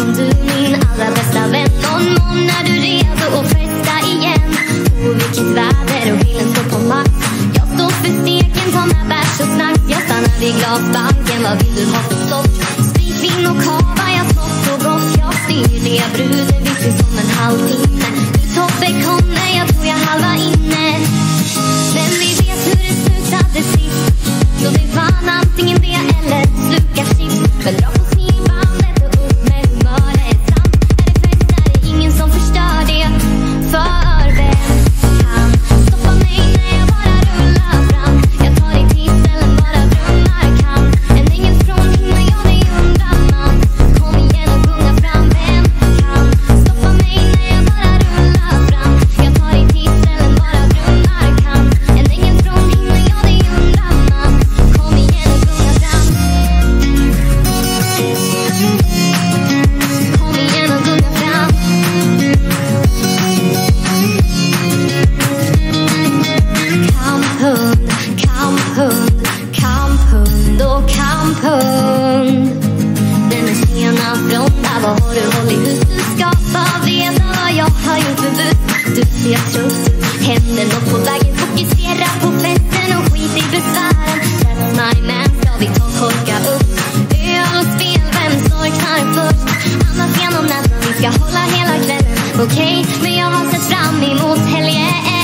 Om du min allra bästa vän. Någon morgon när du redo att festa igen. Och vilket väder och grillen står på max Jag står för steken, tar med bärs och snack. Jag stannar vid glasbanken, vad vill du ha för sort? Sprit, vin och kava, jag slåss så gott Jag styr det brudet kamphund, kamphund och kamphund. Den är sena blonda, vad har du hållit hus? Du ska bara veta vad jag har gjort för bus Du, jag tror händer nåt på vägen. Fokusera på festen och skit i besvären. That's my man, ska vi ta och korka upp? Öl och spel, vem sorknar först? Annars genom näsan, vi ska hålla hela kvällen. Okej, okay? men jag har sett fram emot helgen.